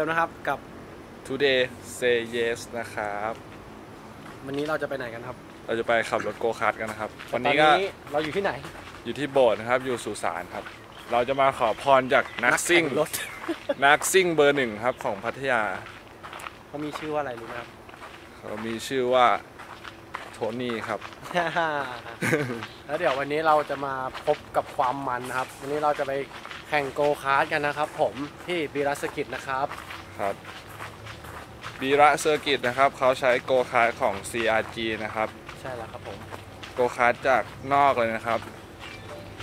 เหมือนเดิมนะครับกับ Today say yes นะครับวันนี้เราจะไปไหนกันครับ เราจะไปขับรถโกคาร์ทกันนะครับ วันตอนนี้ก็นี้เราอยู่ที่ไหน อยู่ที่โบสถ์นะครับอยู่สุสานครับ เราจะมาขอพรจากนักซิ่งแข่รถนักซิ่งเบอร์หนึ่งครับของพัทยาเขามีชื่อว่าอะไรรู้ไหมครับเขามีชื่อว่าโทนี่ครับ แล้วเดี๋ยววันนี้เราจะมาพบกับความมันนะครับ วันนี้เราจะไปแข่งโกคาร์ทกันนะครับ ผมที่พีระเซอร์กิตนะครับ ครับพีระเซอร์กิตนะครับเขาใช้โกคาร์ทของ CRG นะครับใช่แล้วครับผมโกคาร์ทจากนอกเลยนะครับ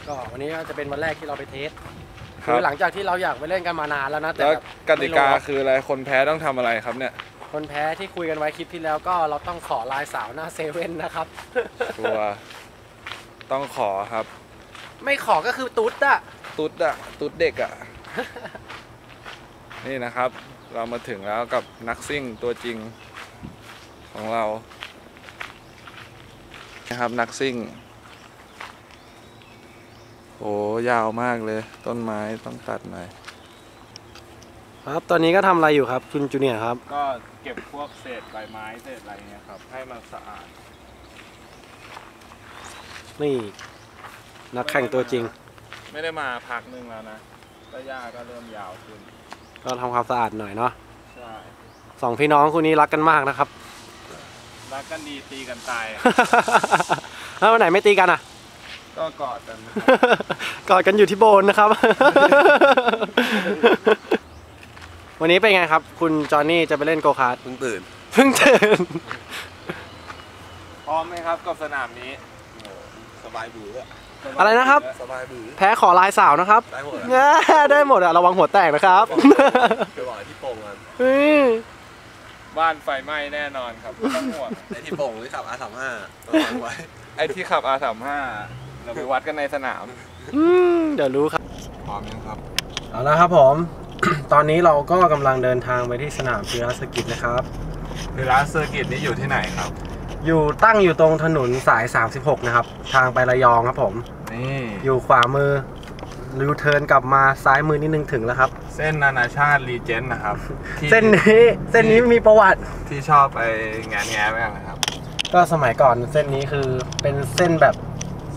ก็วันนี้ก็จะเป็นวันแรกที่เราไป test รัอบหลังจากที่เราอยากไปเล่นกันมานานแล้วนะแต่แล้วแบบกติกาไม่รู้คืออะไรคนแพ้ต้องทำอะไรครับเนี่ยคนแพ้ที่คุยกันไว้คลิปที่แล้วก็เราต้องขอลายสาวหน้าเซเว่นนะครับ ชัวร์ต้องขอครับ ไม่ขอก็คือตุ๊ดอะตุ๊ดอะตุ๊ดเด็กอะ นี่นะครับ เรามาถึงแล้วกับนักซิ่งตัวจริงของเรา นะครับนักซิ่งโอ้ยาวมากเลย ต้นไม้ต้องตัดหน่อยครับ ตอนนี้ก็ทำอะไรอยู่ครับ คุณจูเนียร์ครับ ก็เก็บพวกเศษใบไม้เศษอะไรเงี้ยครับ ให้มันสะอาด นี่ นักแข่งตัวจริง ไม่ได้มาพักนึงแล้วนะก็หญ้าก็เริ่มยาวขึ้น ก็ทำความสะอาดหน่อยเนาะใช่สองพี่น้องคู่นี้รักกันมากนะครับ รักกันดีตีกันตาย แล้ววันไหนไม่ตีกันอะ ก็กอดกันกอดกันอยู่ที่โบนนะครับ วันนี้เป็นไงครับ คุณจอห์นนี่จะไปเล่นโกคาร์ทเพิ่งตื่น เพิ่งตื่นพร้อมไหมครับกับสนามนี้ สบายบืออะ อะไรนะครับ สบายบือแพ้ขอลายสาวนะครับ ได้หมดอะแง่ได้หมดอะระวังหัวแตกนะครับไปบอกไอ้ที่โป่งกันอืมบ้านไฟไหม้แน่นอนครับไม่ต้องห่วงไอ้ที่โป่งที่ขับ R35 ระวังไว้ ไอ้ที่ขับ R35 เราไปวัดกันในสนามอืมเดี๋ยวรู้ครับพร้อมยังครับเอาละครับผม ตอนนี้เราก็กำลังเดินทางไปที่สนามพีรัสกิจนะครับพีระเซอร์กิตนี้อยู่ที่ไหนครับ อยู่ตั้งอยู่ตรงถนนสาย 36 นะครับ ทางไประยองครับผม นี่อยู่ขวามือ return กลับมาซ้ายมือนิดนึงถึงแล้วครับ เส้นนานาชาติรีเจนนะครับที่เส้นนี้เส้นนี้มีประวัติที่ชอบไปงานแง้มกันนะครับ ก็สมัยก่อนเส้นนี้คือเป็นเส้นแบบ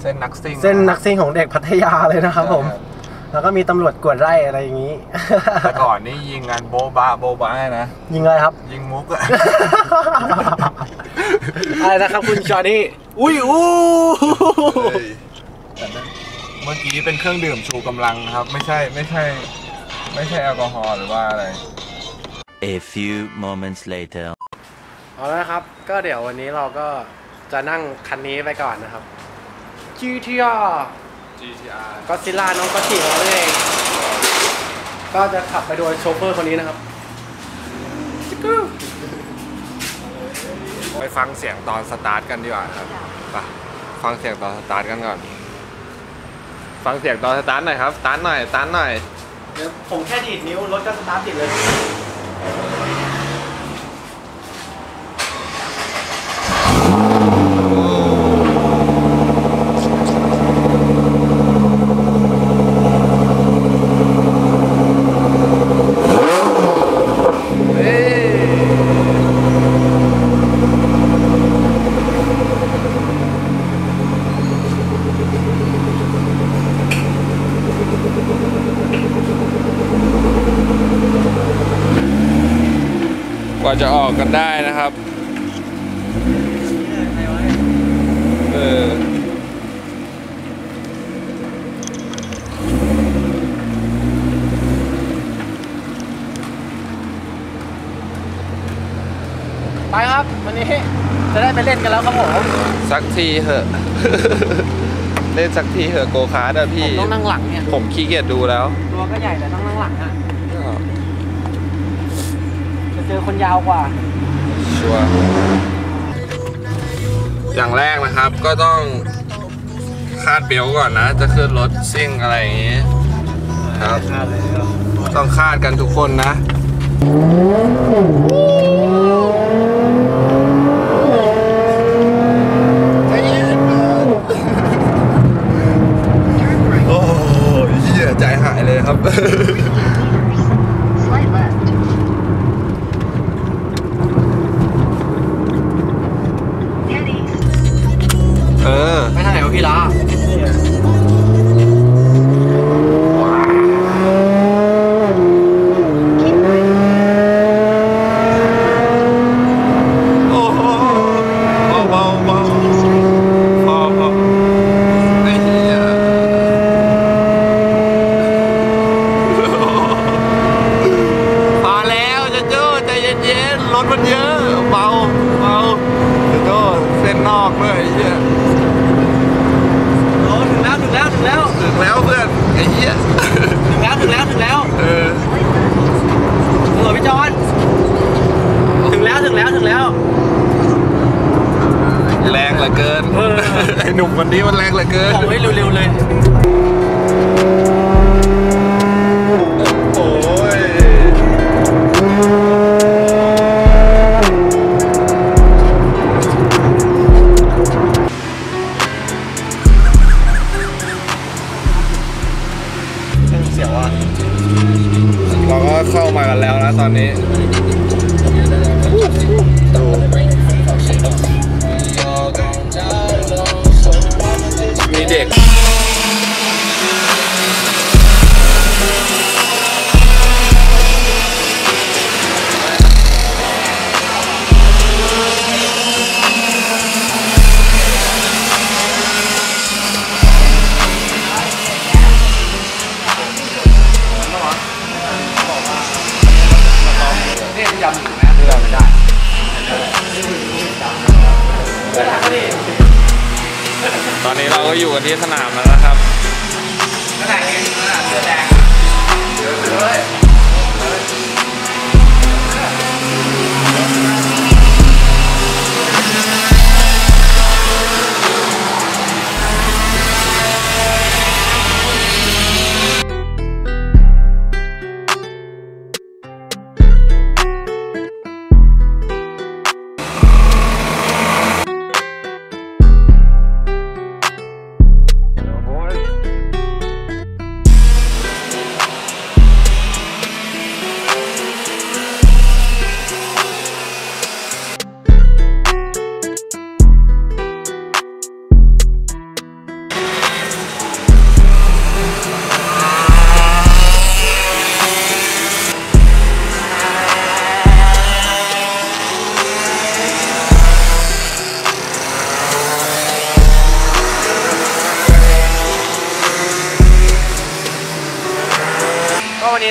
เส้นนักซิ่งเส้นนักซิ่งของเด็กพัทยาเลยนะครับผม แล้วก็มีตำรวจกวดไล่อะไรอย่างนี้ แต่ก่อนนี่ยิงกันโบบาโบบานะ ยิงอะไรครับ ยิงมุกอะอะไรนะครับคุณจอห์นนี่ อุ้ยอู้เฮ้ยเมื่อกี้เป็นเครื่องดื่มชูกำลังครับ ไม่ใช่ไม่ใช่ ไม่ใช่แอลกอฮอล์หรือว่าอะไร A few moments later. เอาละครับ ก็เดี๋ยววันนี้เราก็จะนั่งคันนี้ไปก่อนนะครับ GTR GTR Godzilla น้องก็ขี่ของเราเองก็จะขับไปโดยโชเฟอร์คนนี้นะครับจิ๊กกึ้งไปฟังเสียงตอนสตาร์ทกันดีกว่าครับไปฟังเสียงตอนสตาร์ทกันก่อน ฟังเสียงตอนสตาร์ทหน่อยครับสตาร์ทหน่อยสตาร์ทหน่อย เดี๋ยวผมแค่ดีดนิ้วรถก็สตาร์ทติดเลยก ว่าจะออกกันได้นะครับ เออไปครับ วันนี้จะได้ไปเล่นกันแล้วครับผมสักทีเหอะ เล่นสักทีเหอะโกคาร์ดอะผพี่มต้องนั่งหลังเนี่ย ผมขี้เกียจดูแล้ว ตัวก็ใหญ่แต่ต้องนั่งหลังอะจะ เจอคนยาวกว่า ชัวร์อย่างแรกนะครับก็ต้องคาดเบลต์ก่อนนะ จะขึ้นรถซิ่งอะไรอย่างงี้ครับ ต้องคาดกันทุกคนนะ นี้มันแรงเหลือเกิน บอกให้เร็วๆเลย ที่สนามแล้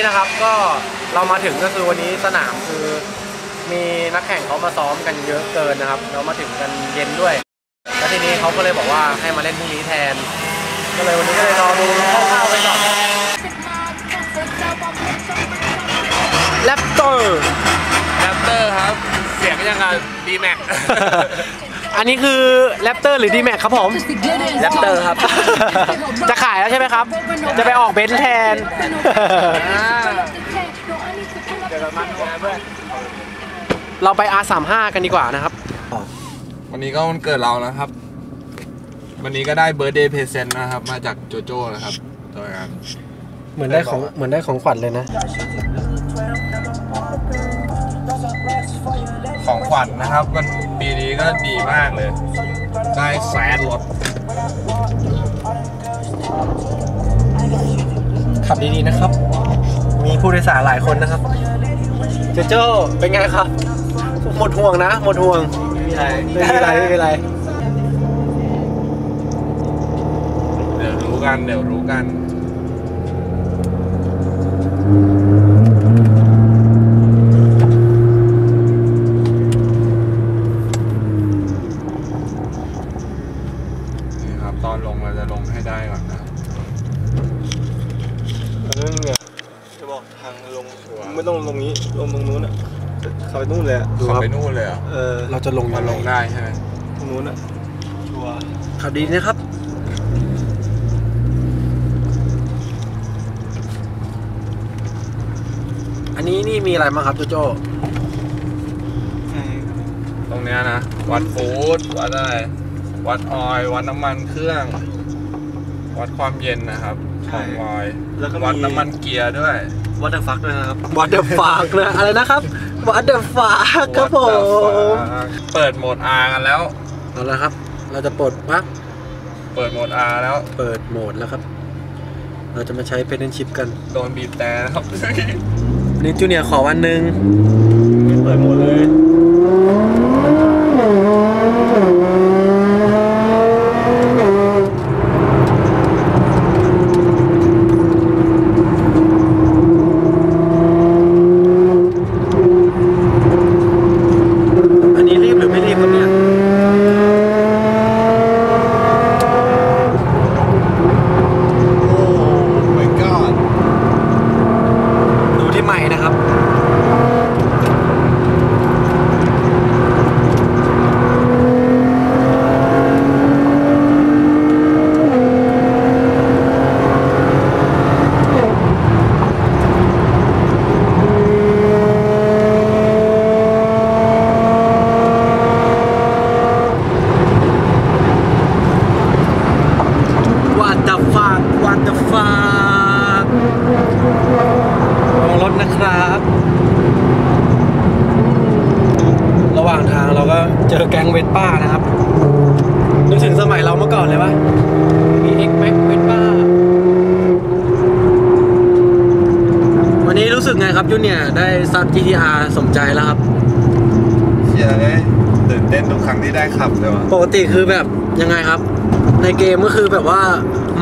นนี้นะครับก็เรามาถึงก็คือวันนี้สนามคือมีนักแข่งเขามาซ้อมกันเยอะเกินนะครับเรามาถึงกันเย็นด้วย แล้วทีนี้เขาก็เลยบอกว่าให้มาเล่นพรุ่งนี้แทน ก็เลยวันนี้ก็เลยรอดูคร่าวๆไปก่อน Raptor Raptor ครับ เสียงยังไง D-Max อันนี้คือ Raptor หรือ D-Max ครับผม Raptor ครับ จะขายแล้วใช่ไหมครับ จะไปออกเบนซ์แทนเราไป R35 กันดีกว่านะครับ วันนี้ก็วันเกิดเรานะครับ วันนี้ก็ได้ birthday present นะครับ มาจากโจโจ้นะครับตัวงานเหมือนได้ของเหมือนได้ของขวัญเลยนะ ของขวัญนะครับมัน ปีนี้ก็ดีมากเลย ได้แสนรถ ขับดีๆนะครับ มีผู้โดยสารหลายคนนะครับ เจโจ้เป็นไงครับ หมดห่วงนะ หมดห่วง ไม่มีอะไรไม่มีอะไรไม่มีอะไร เดี๋ยวรู้กัน เดี๋ยวรู้กันนี่ครับ ตอนลงเราจะลงให้ได้ก่อนนะ จะบอกทางลงไม่ต้องลงตรงนี้ลงตรงนู้นอะเข้าไปนู่นเลยอะ ขับไปนู่นเลยเหรอ เออ เราจะลง มา ยัง ล ไงงได้ใช่ไหมตรงนู้นอะชัวร์ขับดีนะครับ อันนี้นี่มีอะไรบ้างครับโจโจ้ตรงเนี้ยนะ วัดฟูดวัดอะไร วัดออยล์วัดน้ำมันเครื่อง วัดความเย็นนะครับของออยล์แล้วก็วัดมีน้ำมันเกียร์ด้วย วัตเตอร์ฟักด้วยนะครับ วัดเดอะฟากนะ อะไรนะครับ วัดเดอะฟากครับผ What the ม fuck เปิดโหมด R กันแล้ว เอาละครับ เราจะปลดปั๊บเปิดโหมด R แล้ว เปิดโหมดแล้วครับ เราจะมาใช้เพนชิพกัน โดนบีบแต่นะครับ วันนี้จูเนียร์ขอวันหนึ่งเปิดหมดเลย สป้านะครับนึกถึงสมัยเราเมื่อก่อนเลยปะมี X Max เวสป้า วันนี้รู้สึกไงครับจูเนียร์ได้ซัด GTR สมใจแล้วครับเชียร์เลยตื่นเต้นทุกครั้งที่ได้ขับเลยว่ะปกติคือแบบยังไงครับ ในเกมก็คือแบบว่า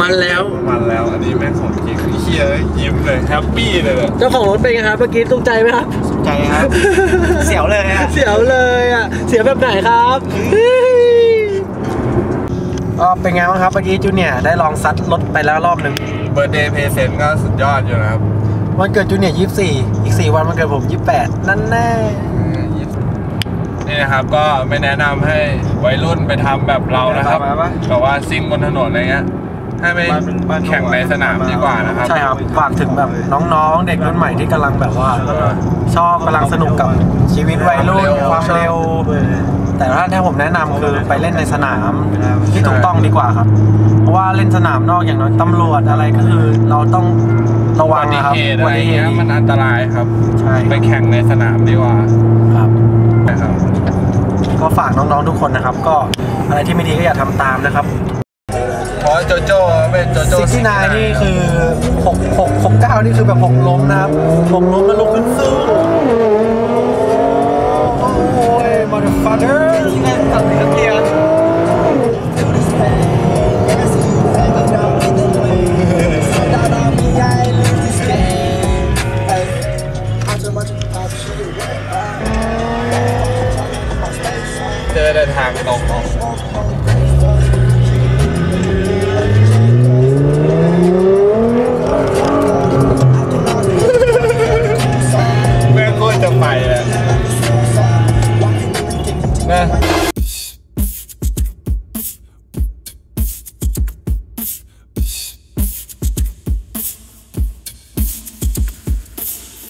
มันแล้ว มันแล้วอันนี้แม่งของจริงเชียร์ยิ้มเลยแฮปปี้เลยอะเจ้าของรถเป็นไงครับเมื่อกี้ตุ้ใจไหมครับ ใจครับ เสียวเลยฮะเสียวเลยอะ เสียแบบไหนครับก็เป็นไงบ้างครับเมื่อกี้จูเนียร์ได้ลองซัดรถไปแล้วรอบหนึ่งเบอร์เดย์เพย์เซนก็สุดยอดอยู่นะครับวันเกิดจูเนียร์ยี่สี่อีกสี่วันวันเกิดผมยี่แปดนั่นแน่นี่นะครับก็ไม่แนะนำให้วัยรุ่นไปทำแบบเรานะครับแบบว่าซิ่งบนถนนอะไรเงี้ย ให้ไปแข่งในสนามดีกว่านะครับ ใช่ครับฝากถึงแบบน้องๆ เด็กรุ่นใหม่ที่กำลังแบบว่า ชอบกำลังสนุกกับชีวิตวัยรุ่นความเร็ว แต่ถ้าถ้าผมแนะนำคือไปเล่นในสนามที่ถูกต้องดีกว่าครับ เพราะว่าเล่นสนามนอกอย่างน้อยตำรวจอะไรก็คือเราต้องระอุวับังตินะครับเหตุอะไรเงี้ยมันอันตรายครับ ใช่ไปแข่งในสนามดีกว่าครับนะครับ ก็ฝากน้องๆทุกคนนะครับ ก็อะไรที่ไม่ดีก็อย่าทำตามนะครับเพราะ โจโจ้เป็นโจโจ้ซิกที่นายนี่คือหกหกหกเก้านี่คือแบบหกล้มนะครับหกล้มแล้วลุกขึ้นสู้โอ้ย motherfucker ที่นั่นตัดเสียงเจอแต่ทางตรงแม่งโคตรจะไปเลยนะ